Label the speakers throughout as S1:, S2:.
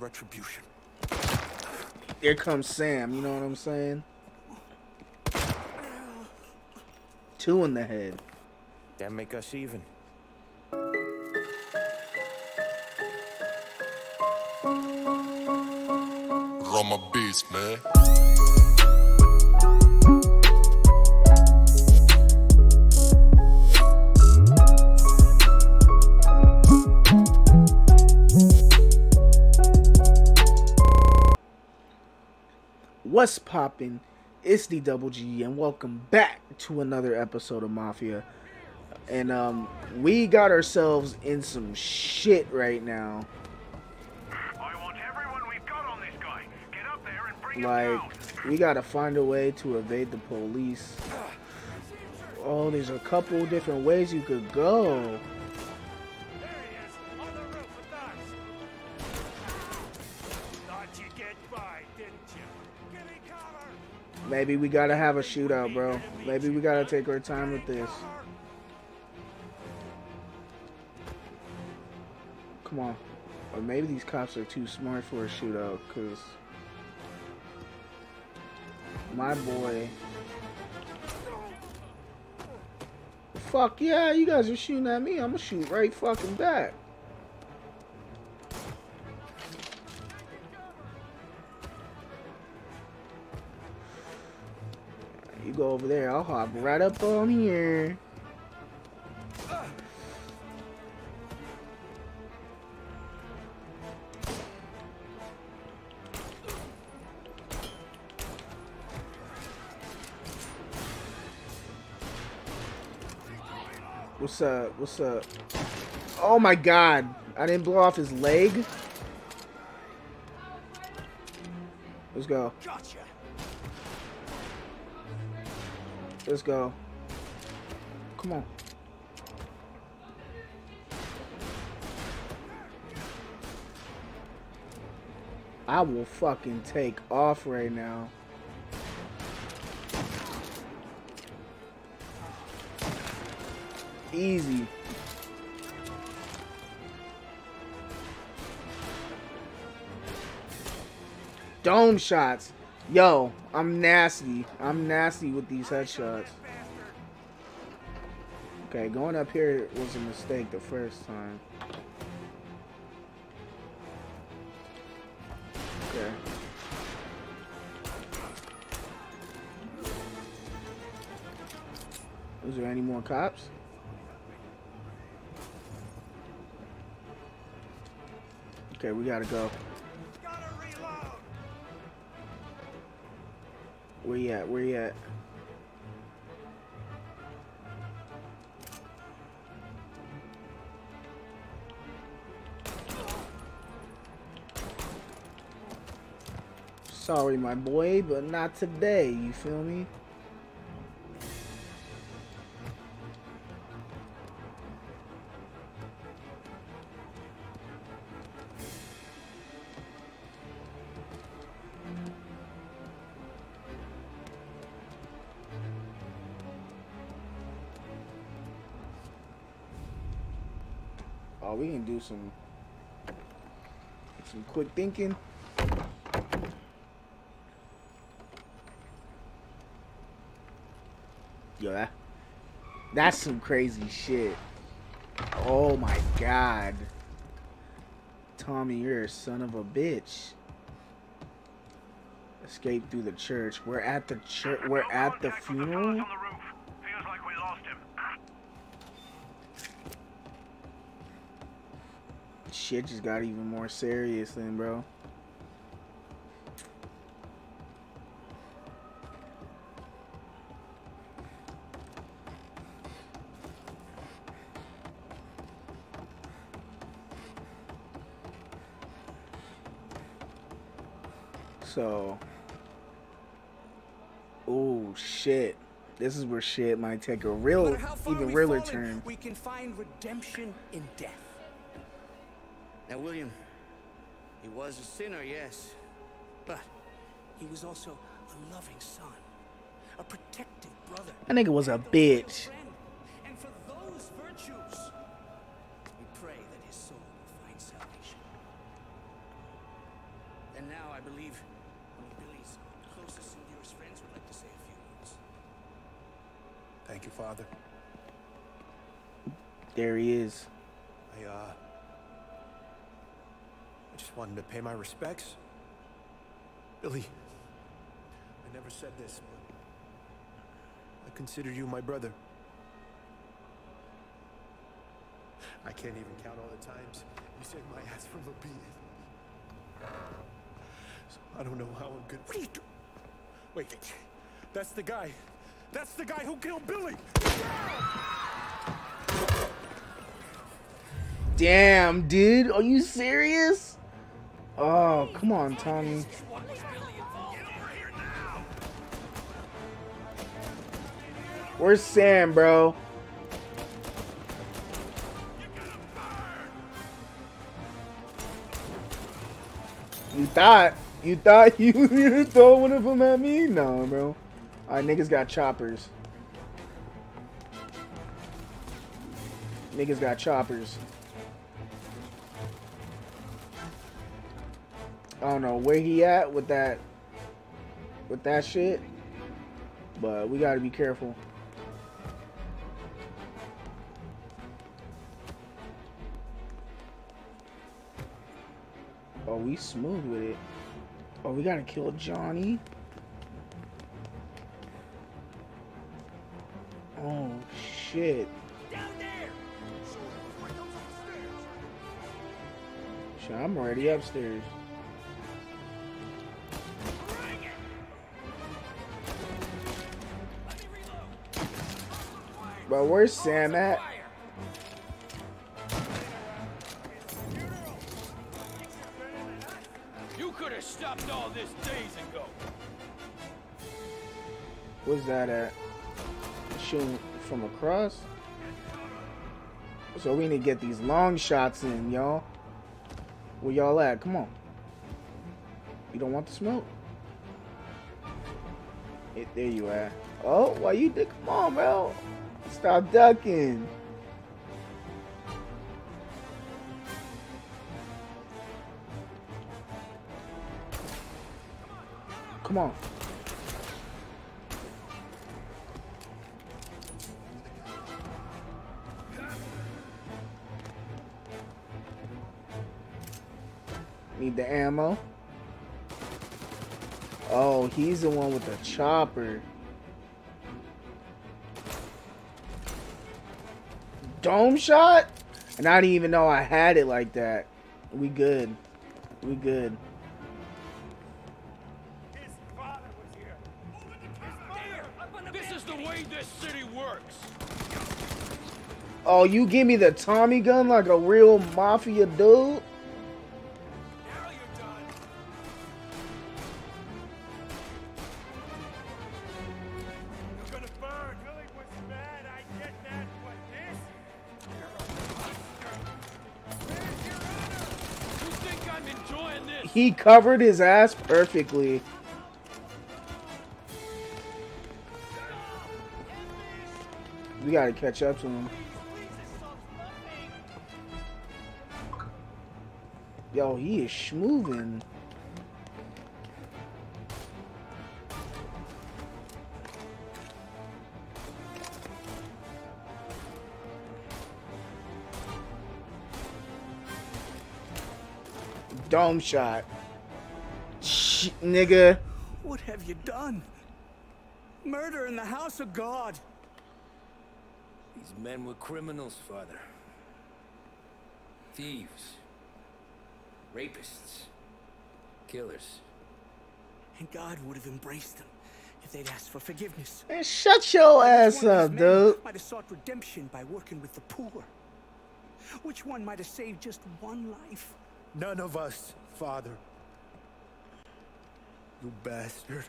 S1: Retribution.
S2: Here comes Sam, you know what I'm saying? Two in the head.
S1: That make us even.
S3: Roma beats, man.
S2: What's poppin'? It's the Double G, and welcome back to another episode of Mafia. And um, we got ourselves in some shit right now.
S4: I want everyone we've got on this guy. Get up there and bring him
S2: Like, we gotta find a way to evade the police. Oh, there's a couple different ways you could go. Maybe we gotta have a shootout, bro. Maybe we gotta take our time with this. Come on. Or maybe these cops are too smart for a shootout, because my boy. Fuck yeah, you guys are shooting at me. I'm gonna shoot right fucking back. Go over there, I'll hop right up on here. What's up? What's up? Oh my god. I didn't blow off his leg. Let's go.
S4: Gotcha.
S2: Let's go. Come on. I will fucking take off right now. Easy. Dome shots. Yo, I'm nasty. I'm nasty with these headshots. Okay, going up here was a mistake the first time. Okay. Is there any more cops? Okay, we gotta go. Where you at? Where you at? Sorry, my boy, but not today. You feel me? We can do some some quick thinking. Yo, that that's some crazy shit. Oh my god. Tommy, you're a son of a bitch. Escape through the church. We're at the church. We're at the funeral.
S4: fellas on the roof. Feels like we lost him.
S2: Shit just got even more serious then, bro. So, oh shit, this is where shit might take a real, even realer turn.
S5: We can find redemption in death. Now, William, he was a sinner, yes, but he was also a loving son, a protective brother.
S2: That nigga was a
S5: and a loyal
S2: bitch.
S5: And for those virtues, we pray that his soul will find salvation. And now I believe one of Billy's closest and dearest friends would like to say a few words.
S1: Thank you, Father.
S2: There he is.
S1: I, uh... Just wanted to pay my respects. Billy, I never said this, but... I consider you my brother. I can't even count all the times you saved my ass from a beating. So I don't know how I'm good. What are you doing? Wait, that's the guy. That's the guy who killed Billy!
S2: Damn, dude. Are you serious? Oh, come on, Tommy. Where's Sam, bro? You thought you thought you you throw one of them at me? No, bro. Alright, niggas got choppers. Niggas got choppers. I don't know where he at with that with that shit. But we gotta be careful. Oh, we smooth with it. Oh, we gotta kill Johnny. Oh shit. Shit, I'm already upstairs. But where's Sam at?
S6: You could have stopped all this days ago.
S2: Where's that at? Shooting from across? So we need to get these long shots in, y'all. Where y'all at? Come on. You don't want the smoke? Eh, there you are. Oh, why you dick? Come on, bro. Stop ducking. Come on. Need the ammo. Oh, he's the one with the chopper. Dome shot? And I didn't even know I had it like that. We good. We good.
S4: His father was here.
S6: This is the way this city works.
S2: Oh, you give me the Tommy gun like a real mafia dude? He covered his ass perfectly. We gotta catch up to him. Yo, he is schmoving. Dome shot. Sh- nigga.
S5: What have you done? Murder in the house of God.
S6: These men were criminals, Father. Thieves. Rapists. Killers.
S5: And God would have embraced them if they'd asked for forgiveness.
S2: Man, shut your ass
S5: one
S2: up,
S5: these men
S2: dude.
S5: Might have sought redemption by working with the poor. Which one might have saved just one life?
S1: None of us, Father. You bastard.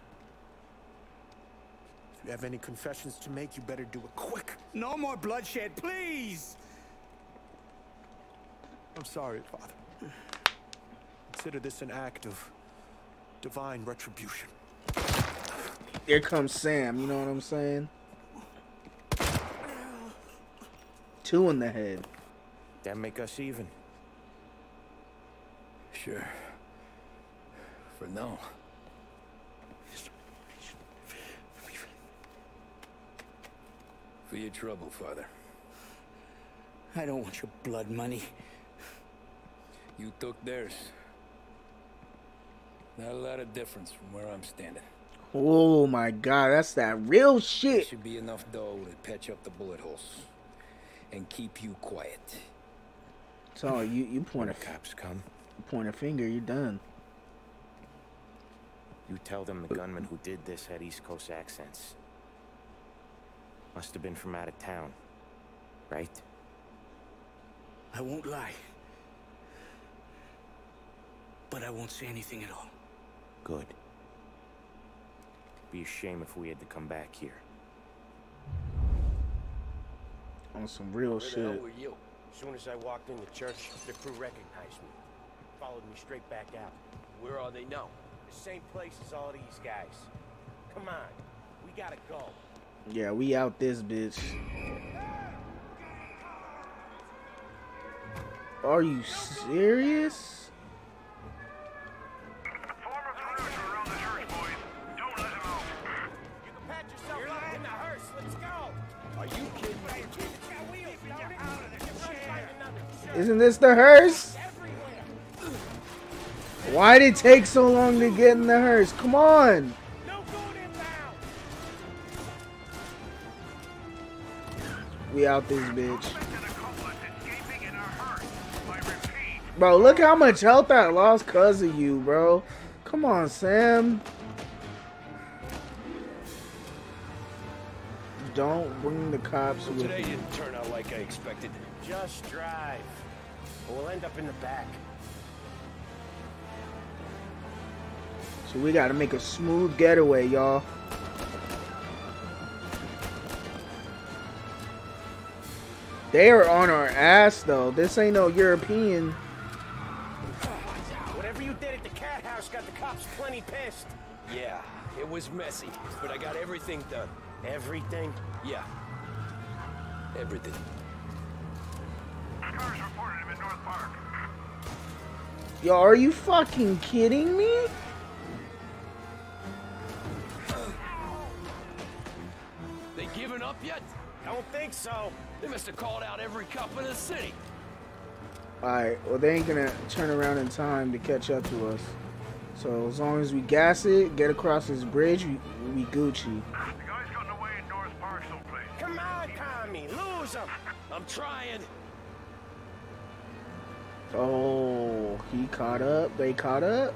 S1: If you have any confessions to make, you better do it quick.
S5: No more bloodshed, please!
S1: I'm sorry, Father. Consider this an act of divine retribution.
S2: Here comes Sam, you know what I'm saying? Two in the head.
S1: That make us even.
S6: Sure. For now. For your trouble, father.
S5: I don't want your blood money.
S6: You took theirs. Not a lot of difference from where I'm standing.
S2: Oh my god, that's that real shit.
S6: Should be enough dough to patch up the bullet holes. And keep you quiet.
S2: So you you point a
S1: Cops come.
S2: Point a finger, you're done.
S7: You tell them the gunman who did this had East Coast accents. Must have been from out of town, right?
S5: I won't lie. But I won't say anything at all.
S7: Good. Be a shame if we had to come back here.
S2: On some real
S8: Where the hell
S2: shit.
S8: were you? As soon as I walked in the church, the crew recognized me. Followed me straight back out.
S6: Where are they now?
S8: The same place as all these guys. Come on, we gotta go.
S2: Yeah, we out this bitch. Are you serious?
S8: You can pat yourself up in the hearse. Let's go. Are you kidding me? It's got wheels, don't it? Out of there. Get ready, find another.
S2: Isn't this the hearse? Why'd it take so long to get in the hearse? Come on.
S8: No.
S2: We out this bitch. Bro, look how much health I lost cause of you, bro. Come on, Sam. Don't bring the cops with
S6: Today
S2: you.
S6: didn't turn out like I expected.
S8: Just drive. We'll end up in the back.
S2: So we gotta make a smooth getaway, y'all. They are on our ass though. This ain't no European.
S8: Whatever you did at the cat house got the cops plenty pissed.
S6: Yeah, it was messy, but I got everything done.
S8: Everything?
S6: Yeah. Everything.
S2: Yo, are you fucking kidding me?
S6: Giving up yet?
S8: Don't think so.
S6: They must have called out every cop in the city.
S2: Alright, well they ain't gonna turn around in time to catch up to us. So as long as we gas it, get across this bridge, we, we Gucci. The guy's gotten away in North Park someplace.
S8: Come on, Tommy. Lose him.
S6: I'm trying.
S2: Oh, he caught up. They caught up.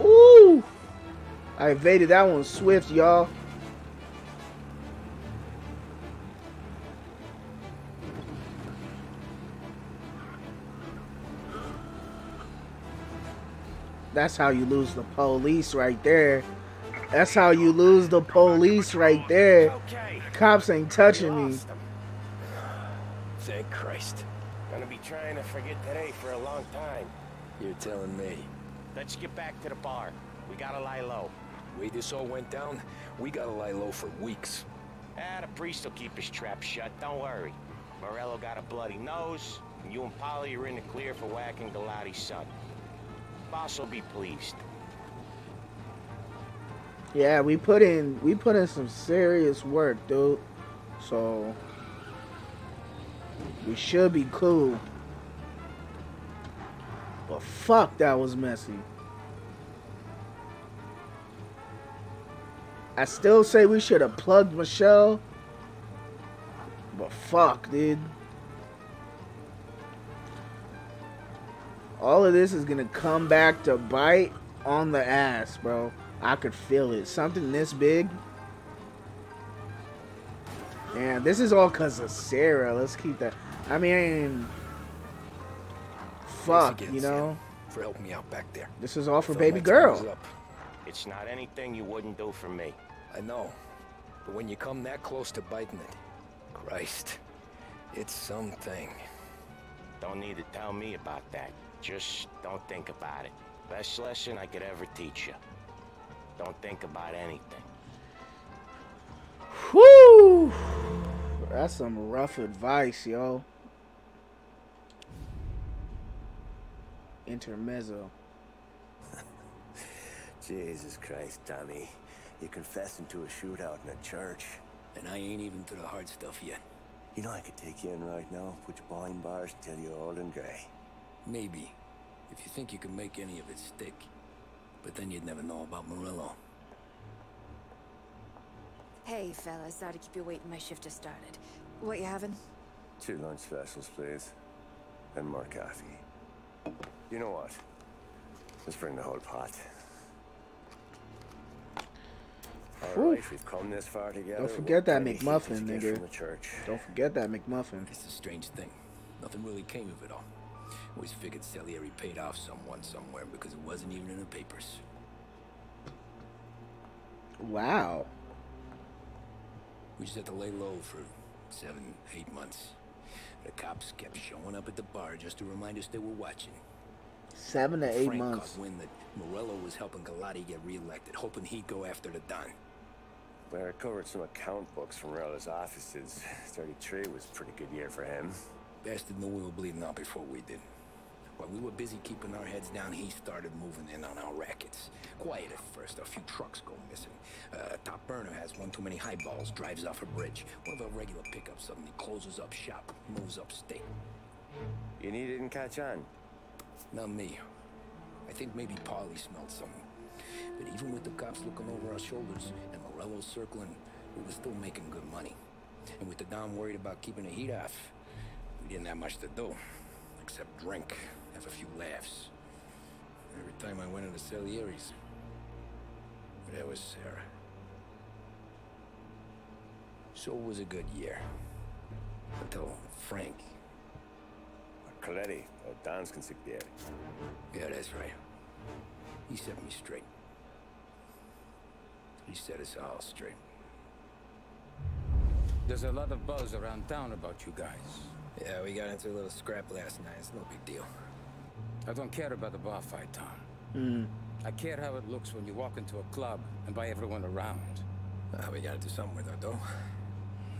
S2: Ooh! I evaded that one swift, y'all. That's how you lose the police right there. That's how you lose the police right there. Cops ain't touching me.
S8: Lost.
S6: Thank Christ.
S8: Gonna be trying to forget today for a long time.
S6: You're telling me.
S8: Let's get back to the bar. We gotta lie low.
S6: way this all went down, we gotta lie low for weeks.
S8: Ah, the priest will keep his trap shut. Don't worry. Morello got a bloody nose, and you and Paulie are in the clear for whacking Galati's son. Boss will be pleased.
S2: Yeah, we put in we put in some serious work, dude. So we should be cool. But fuck, that was messy. I still say we should have plugged Michelle. But fuck, dude. All of this is gonna come back to bite on the ass, bro. I could feel it. Something this big. Yeah, this is all because of Sarah. Let's keep that. I mean, fuck,
S6: again,
S2: you know?
S6: Sam, for helping me out back there.
S2: This is all for
S6: Thought
S2: baby
S6: my time was
S2: girl.
S6: up.
S8: It's not anything you wouldn't do for me.
S6: I know. But when you come that close to biting it, Christ, it's something.
S8: Don't need to tell me about that. Just don't think about it. Best lesson I could ever teach you. Don't think about anything.
S2: Whew! That's some rough advice, yo. intermezzo.
S9: Jesus Christ, Tommy. You're confessing to a shootout in a church.
S6: And I ain't even to the hard stuff yet.
S9: You know I could take you in right now, put you behind bars until you're old and grey.
S6: Maybe. If you think you can make any of it stick. But then you'd never know about Morello.
S10: Hey, fellas. Sorry to keep you waiting. My shift just started. What you having?
S9: Two lunch specials, please. And more coffee. You know what? Let's bring the whole pot. All right,
S2: Oof.
S9: we've come this far together.
S2: Don't
S9: What
S2: forget that
S9: kind
S2: McMuffin,
S9: did you get
S2: nigga.
S9: From the church.
S2: Don't forget that McMuffin.
S6: It's a strange thing. Nothing really came of it all. Always figured Salieri paid off someone somewhere because it wasn't even in the papers.
S2: Wow.
S6: We just had to lay low for seven, eight months. The cops kept showing up at the bar just to remind us they were watching.
S2: Seven to eight
S6: Frank
S2: months.
S6: caught wind that Morello was helping Galati get reelected, hoping he'd go after the Don.
S9: When I recovered some account books from Morello's offices, 33 was a pretty good year for him.
S6: Bastard knew we were bleeding out before we did. While we were busy keeping our heads down, he started moving in on our rackets. Quiet at first, a few trucks go missing. Uh, top burner has one too many highballs, drives off a bridge. One of our regular pickups suddenly closes up shop, moves upstate.
S9: You need didn't catch on.
S6: Not me. I think maybe Paulie smelled something. But even with the cops looking over our shoulders and Morello circling, we were still making good money. And with the Don worried about keeping the heat off, we didn't have much to do. Except drink, have a few laughs. Every time I went into Salieri's, there was Sarah. So it was a good year. Until Frank.
S9: Colletti, Don's consigliere.
S6: Yeah, that's right. He set me straight. He set us all straight.
S11: There's a lot of buzz around town about you guys.
S6: Yeah, we got into a little scrap last night. It's no big deal.
S11: I don't care about the bar fight, Tom.
S2: Mm.
S11: I care how it looks when you walk into a club and by everyone around.
S6: Uh, we gotta do something with it, though.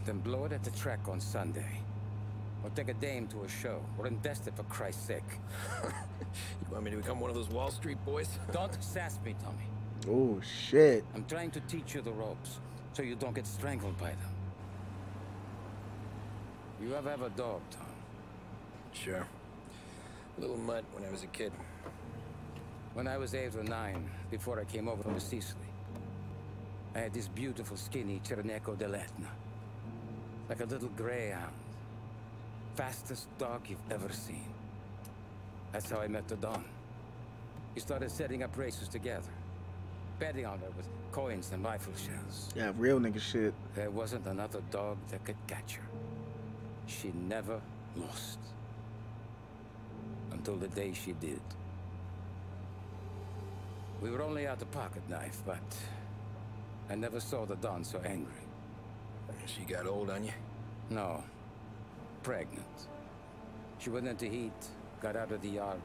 S11: Then blow it at the track on Sunday. Or take a dame to a show. Or invest it for Christ's sake.
S6: You want me to become one of those Wall Street boys?
S11: Don't sass me, Tommy.
S2: Oh shit.
S11: I'm trying to teach you the ropes, so you don't get strangled by them. You ever have a dog, Tom?
S6: Sure. A little mutt when I was a kid.
S11: When I was eight or nine, before I came over from Sicily, I had this beautiful skinny Cirneco dell'Etna. Like a little greyhound. Fastest dog you've ever seen. That's how I met the Don. We started setting up races together. Betting on her with coins and rifle shells.
S2: Yeah, real nigga shit.
S11: There wasn't another dog that could catch her. She never lost. Until the day she did. We were only out the pocket knife, but I never saw the Don so angry.
S6: She got old on you?
S11: No. Pregnant. She went into heat, got out of the yard,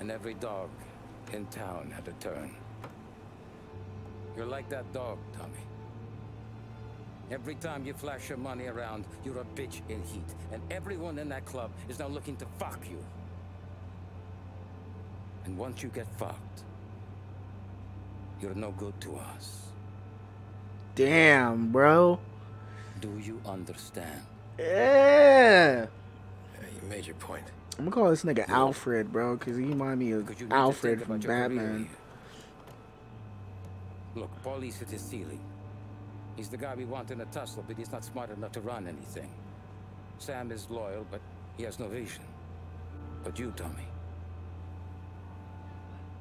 S11: and every dog in town had a turn. You're like that dog, Tommy. Every time you flash your money around, you're a bitch in heat. And everyone in that club is now looking to fuck you. And once you get fucked, you're no good to us.
S2: Damn, bro.
S11: Do you understand?
S2: Yeah.
S6: Yeah, you made your point.
S2: I'm gonna call this nigga Alfred, bro, because he remind me of
S11: you
S2: Alfred from
S11: about
S2: Batman.
S11: Look, Paulie's at his ceiling. He's the guy we want in a tussle, but he's not smart enough to run anything. Sam is loyal, but he has no vision. But you, Tommy,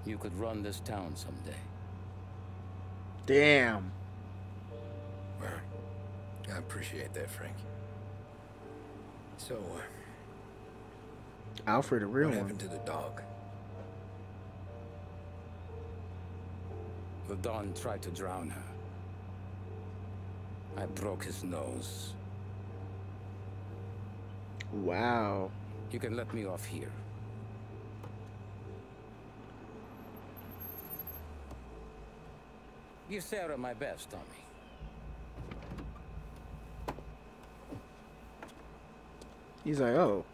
S11: you could run this town someday.
S2: Damn.
S6: Well, I appreciate that, Frank. So, uh,
S2: Alfred, a real
S6: what
S2: one.
S6: happened to the dog?
S11: The Don tried to drown her. I broke his nose.
S2: Wow.
S11: You can let me off here. Give Sarah my best, Tommy.
S2: He's like, oh,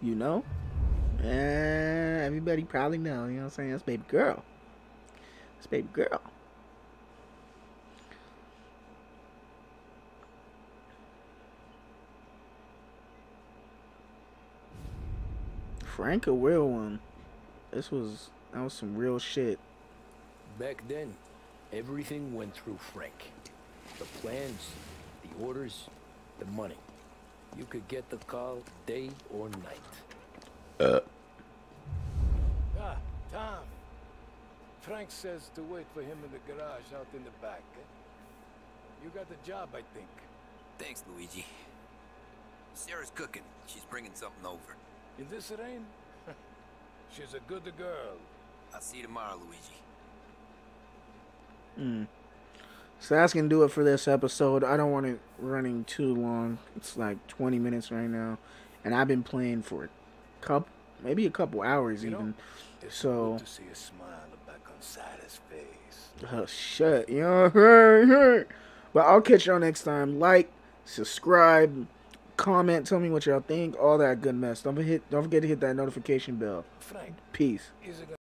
S2: you know? Eh, everybody probably know. You know what I'm saying? That's baby girl. That's baby girl. Frank a real one. This was that was some real shit.
S6: Back then, everything went through Frank. The plans, the orders, the money. You could get the call day or night.
S2: Uh.
S12: Ah, Tom. Frank says to wait for him in the garage out in the back. eh? You got the job, I think.
S13: Thanks, Luigi. Sarah's cooking. She's bringing something over.
S12: In this rain? She's a good girl.
S13: I'll see you tomorrow, Luigi.
S2: Hmm. So that's gonna do it for this episode. I don't want it running too long. It's like 20 minutes right now, and I've been playing for a couple, maybe a couple hours
S12: You
S2: even.
S12: It's
S2: So,
S12: good to see a smile back on Sarah's face.
S2: uh, shut, you know. But I'll catch y'all next time. Like, subscribe, comment, tell me what y'all think, all that good mess. Don't forget, don't forget to hit that notification bell.
S12: Frank,
S2: Peace.
S12: is it